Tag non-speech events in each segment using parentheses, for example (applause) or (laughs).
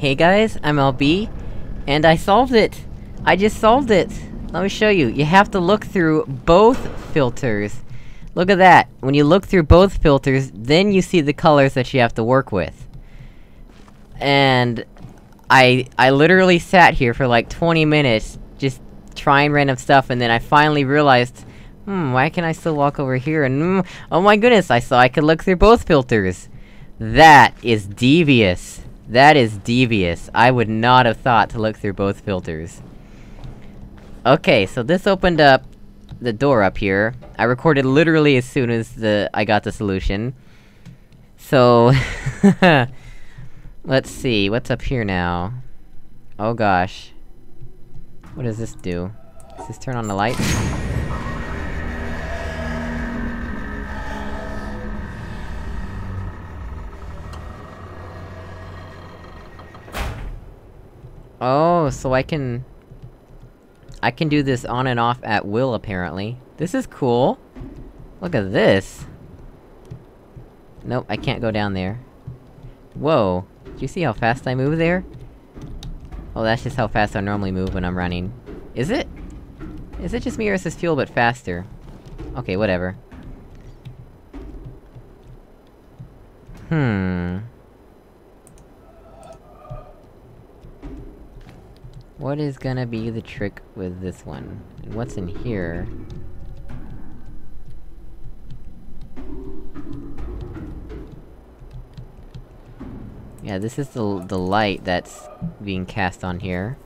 Hey guys, I'm LB, and I solved it! I just solved it! Let me show you, you have to look through both filters. Look at that, when you look through both filters, then you see the colors that you have to work with. And... I- I literally sat here for like 20 minutes, just trying random stuff, and then I finally realized, Hmm, why can I still walk over here and- mm, Oh my goodness, I saw I could look through both filters! That is devious. That is devious. I would not have thought to look through both filters. Okay, so this opened up the door up here. I recorded literally as soon as the- I got the solution. So... (laughs) Let's see, what's up here now? Oh gosh. What does this do? Does this turn on the light? Oh, so I can... I can do this on and off at will, apparently. This is cool! Look at this! Nope, I can't go down there. Whoa! Do you see how fast I move there? Oh, that's just how fast I normally move when I'm running. Is it? Is it just me or is this fuel but faster? Okay, whatever. Hmm... What is gonna be the trick with this one? And what's in here? Yeah, this is the- the light that's being cast on here.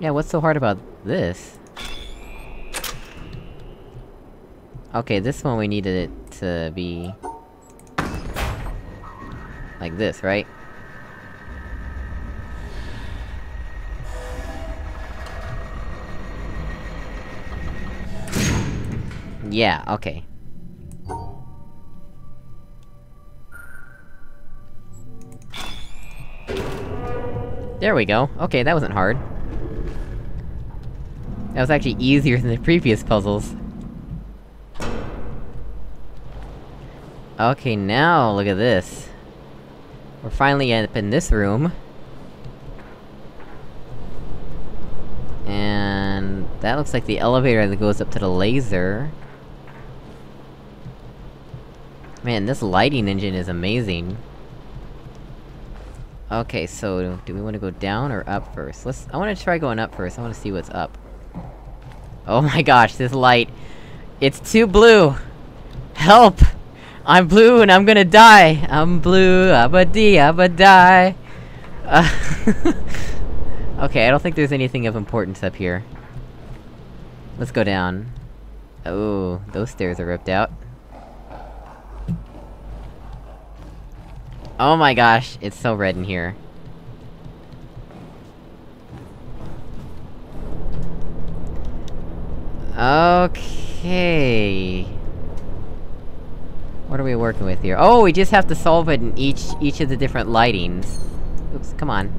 Yeah, what's so hard about this? Okay, this one we needed it to be... Like this, right? Yeah, okay. There we go. Okay, that wasn't hard. That was actually easier than the previous puzzles. Okay, now look at this. We're finally up in this room. And... that looks like the elevator that goes up to the laser. Man, this lighting engine is amazing. Okay, so, do we wanna go down or up first? Let's- I wanna try going up first, I wanna see what's up. Oh my gosh, this light! It's too blue! Help! I'm blue and I'm gonna die! I'm blue, abba-dee, abba-die! Uh, (laughs) okay, I don't think there's anything of importance up here. Let's go down. Oh, those stairs are ripped out. Oh my gosh, it's so red in here. Okay... What are we working with here? Oh, we just have to solve it in each- each of the different lightings. Oops, come on.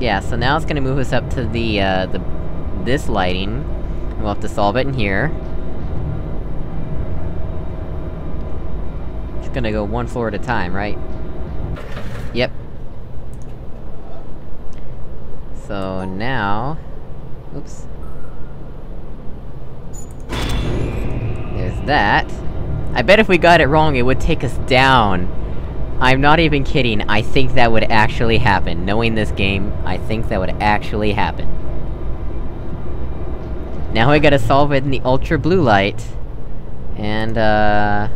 Yeah, so now it's gonna move us up to the, uh, the... this lighting. We'll have to solve it in here. It's gonna go one floor at a time, right? Yep. So now... Oops. That. I bet if we got it wrong, it would take us down. I'm not even kidding, I think that would actually happen. Knowing this game, I think that would actually happen. Now I gotta solve it in the ultra blue light. And, uh...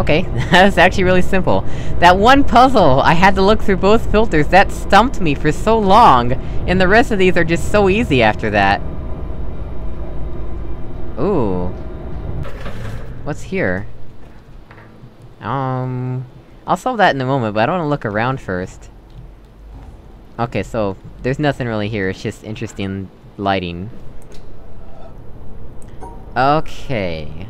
Okay, (laughs) that's actually really simple. That one puzzle, I had to look through both filters, that stumped me for so long, and the rest of these are just so easy after that. Ooh. What's here? Um... I'll solve that in a moment, but I don't wanna look around first. Okay, so, there's nothing really here, it's just interesting lighting. Okay...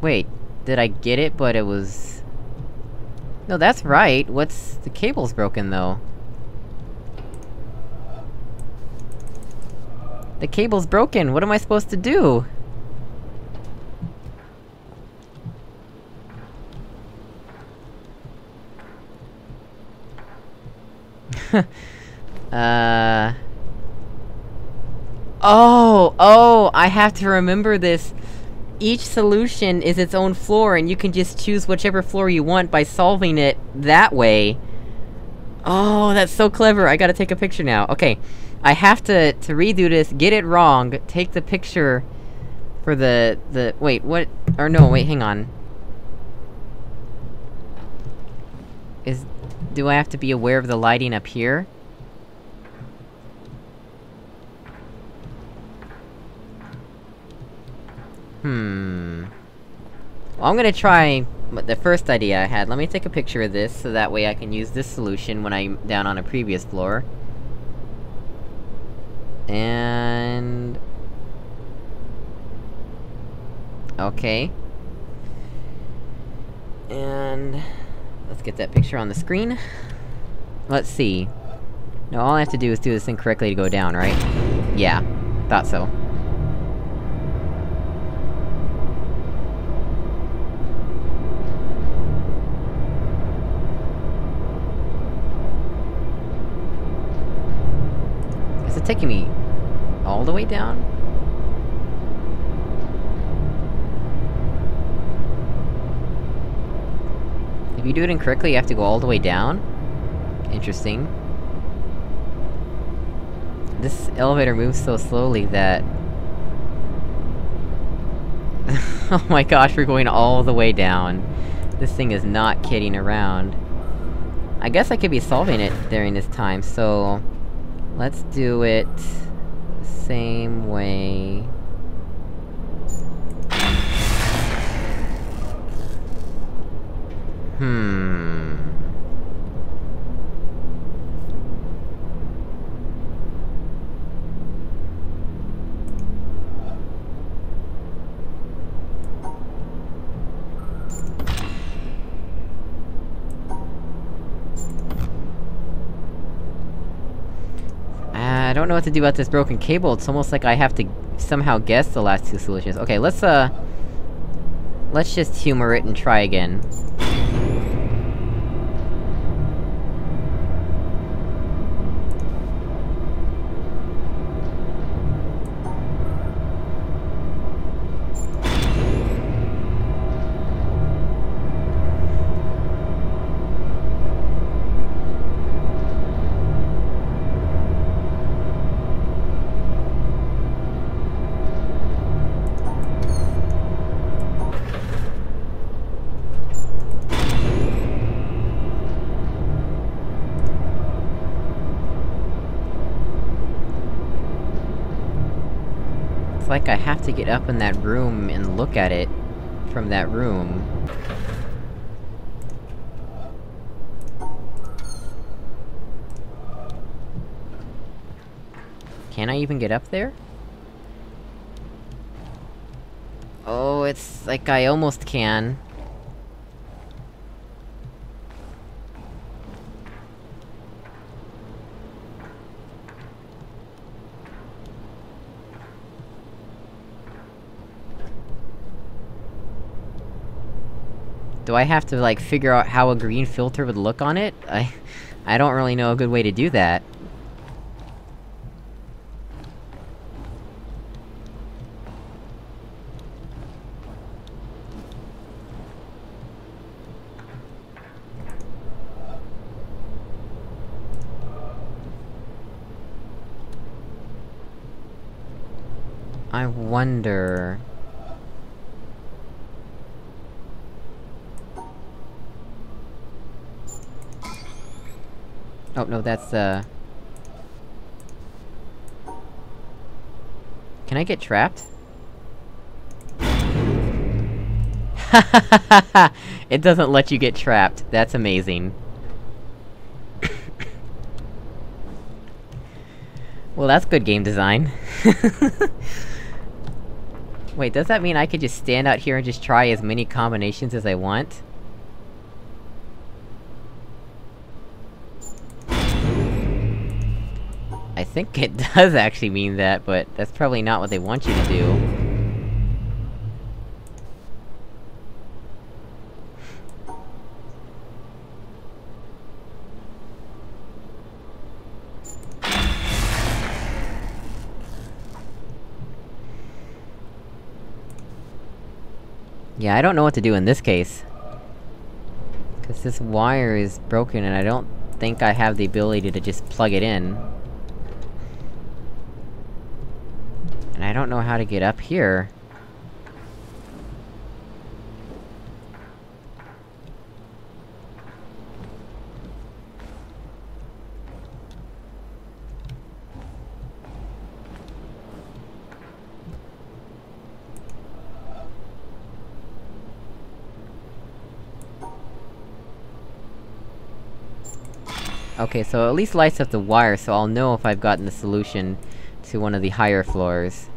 Wait, did I get it, but it was... No, that's right! What's... the cable's broken, though. The cable's broken, what am I supposed to do? (laughs) uh... Oh! Oh! I have to remember this! Each solution is its own floor, and you can just choose whichever floor you want by solving it that way. Oh, that's so clever! I gotta take a picture now. Okay. I have to- to redo this, get it wrong, take the picture for the- the- wait, what- or no, wait, hang on. Is- do I have to be aware of the lighting up here? Hmm... Well, I'm gonna try the first idea I had. Let me take a picture of this, so that way I can use this solution when I'm down on a previous floor. And... Okay. And... Let's get that picture on the screen. Let's see. No, all I have to do is do this thing correctly to go down, right? Yeah. Thought so. Taking me all the way down? If you do it incorrectly, you have to go all the way down? Interesting. This elevator moves so slowly that... (laughs) oh my gosh, we're going all the way down. This thing is not kidding around. I guess I could be solving it during this time, so... Let's do it... same way... Hmm... I don't know what to do about this broken cable, it's almost like I have to somehow guess the last two solutions. Okay, let's, uh... Let's just humor it and try again. Like I have to get up in that room and look at it from that room. Can I even get up there? Oh, it's like I almost can. Do I have to, like, figure out how a green filter would look on it? I... I don't really know a good way to do that. I wonder... Oh, no, that's, uh... Can I get trapped? (laughs) it doesn't let you get trapped, that's amazing. well, that's good game design. (laughs) Wait, does that mean I could just stand out here and just try as many combinations as I want? Think it (laughs) does actually mean that, but that's probably not what they want you to do. Yeah, I don't know what to do in this case. Cause this wire is broken and I don't think I have the ability to just plug it in. I don't know how to get up here. Okay, so at least lights up the wire, so I'll know if I've gotten the solution to one of the higher floors.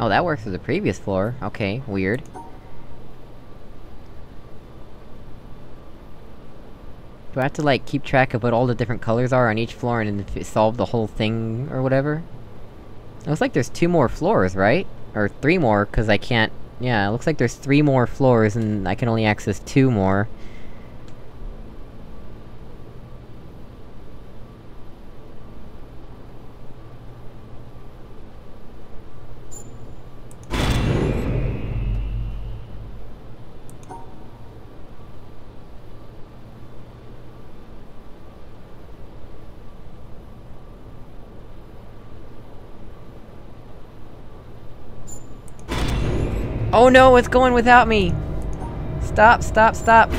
Oh, that works for the previous floor. Okay, weird. Do I have to, like, keep track of what all the different colors are on each floor and then solve the whole thing, or whatever? It looks like there's two more floors, right? Or three more, cause I can't... Yeah, it looks like there's three more floors and I can only access two more. Oh no, it's going without me! Stop, stop, stop! (sighs)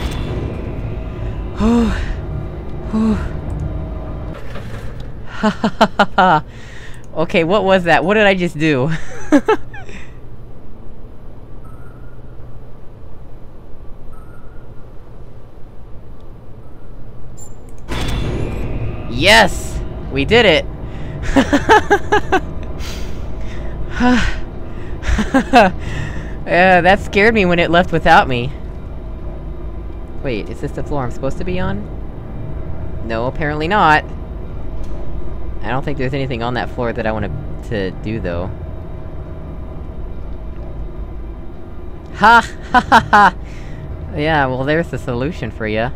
okay, what was that? What did I just do? (laughs) yes! We did it! (laughs) (laughs) Yeah, that scared me when it left without me. Wait, is this the floor I'm supposed to be on? No, apparently not. I don't think there's anything on that floor that I want to, to do, though. Ha! (laughs) Ha ha ha! Yeah, well there's the solution for you.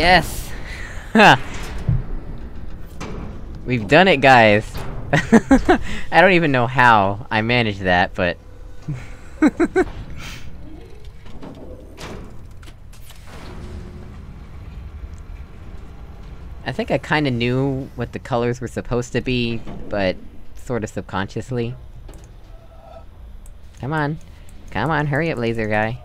Yes! (laughs) We've done it, guys! (laughs) I don't even know how I managed that, but... (laughs) I think I kinda knew what the colors were supposed to be, but... sorta subconsciously. Come on. Come on, hurry up, laser guy.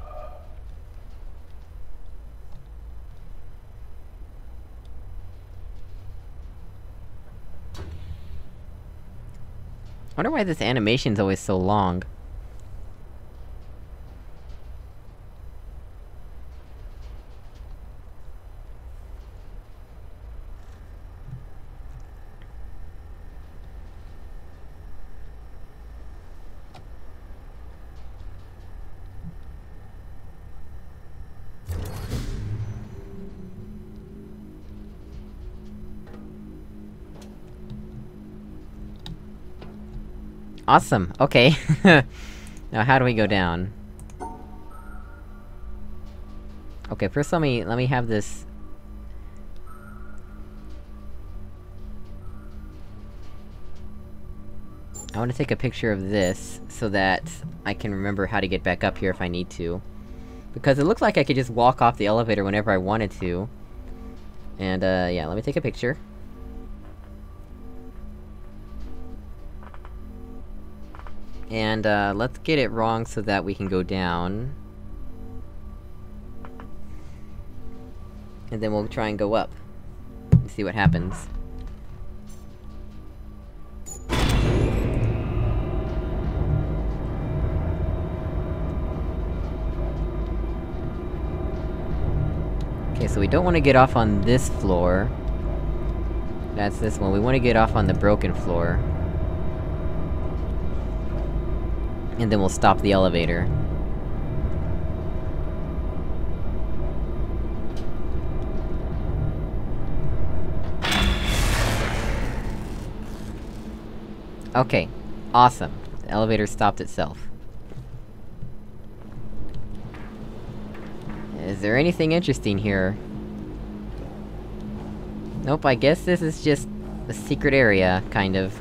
Wonder why this animation's always so long. Awesome, okay. (laughs) now how do we go down? Okay, first let me- let me have this... I wanna take a picture of this, so that I can remember how to get back up here if I need to. Because it looks like I could just walk off the elevator whenever I wanted to. And, uh, yeah, let me take a picture. And, uh, let's get it wrong so that we can go down. And then we'll try and go up. And see what happens. Okay, so we don't wanna get off on this floor. That's this one, we wanna get off on the broken floor. And then we'll stop the elevator. Okay. Awesome. The elevator stopped itself. Is there anything interesting here? Nope, I guess this is just... a secret area, kind of.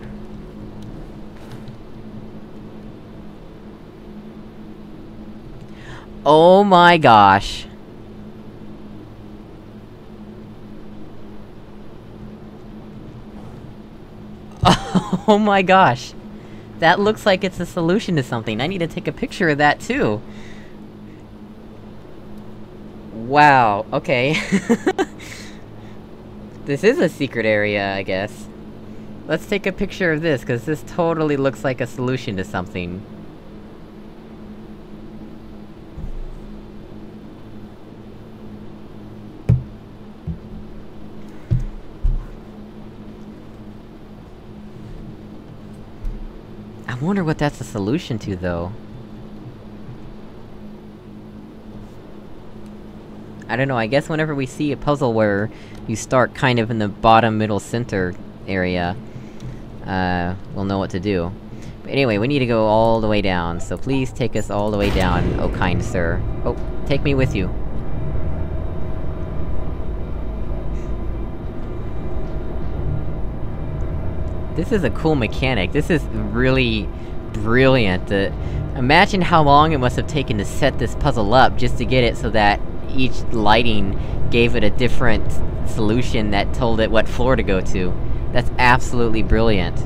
Oh my gosh. (laughs) Oh my gosh! That looks like it's a solution to something, I need to take a picture of that too! Wow, okay. (laughs) this is a secret area, I guess. Let's take a picture of this, cause this totally looks like a solution to something. Wonder what that's a solution to, though. I don't know, I guess whenever we see a puzzle where you start kind of in the bottom middle center area, uh, we'll know what to do. But anyway, we need to go all the way down, so please take us all the way down, oh kind sir. Oh, take me with you. This is a cool mechanic, this is really... brilliant. Uh, imagine how long it must have taken to set this puzzle up just to get it so that each lighting gave it a different solution that told it what floor to go to. That's absolutely brilliant.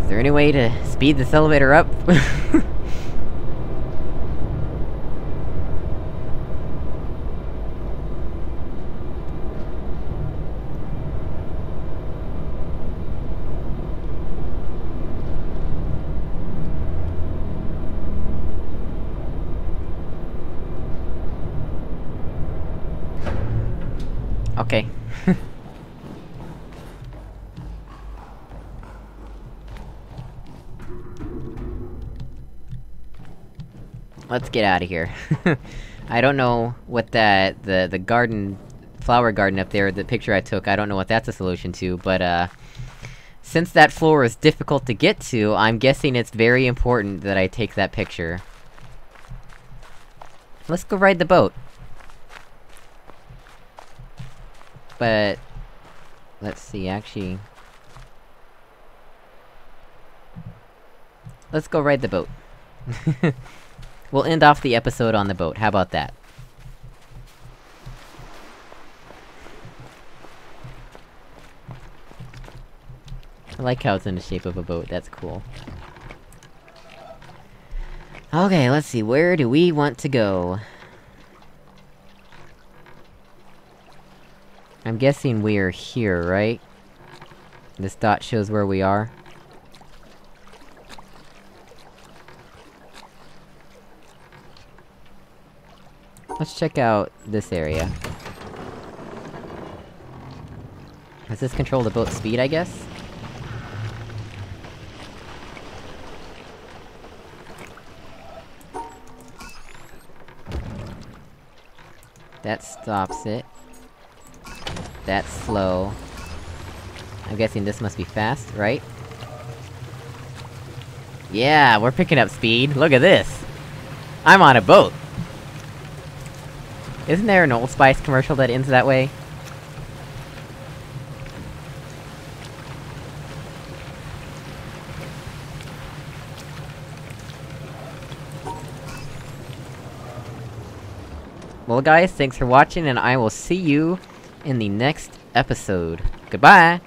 Is there any way to speed this elevator up? (laughs) Okay. Let's get out of here. (laughs) I don't know what that- the- the garden- flower garden up there, the picture I took, I don't know what that's a solution to, but uh... Since that floor is difficult to get to, I'm guessing it's very important that I take that picture. Let's go ride the boat. But... Let's see, actually... Let's go ride the boat. (laughs) we'll end off the episode on the boat, how about that? I like how it's in the shape of a boat, that's cool. Okay, let's see, where do we want to go? I'm guessing we're here, right? This dot shows where we are. Let's check out this area. Does this control the boat's speed, I guess? That stops it. That's slow. I'm guessing this must be fast, right? Yeah, we're picking up speed, look at this! I'm on a boat! Isn't there an Old Spice commercial that ends that way? Well guys, thanks for watching, and I will see you in the next episode. Goodbye!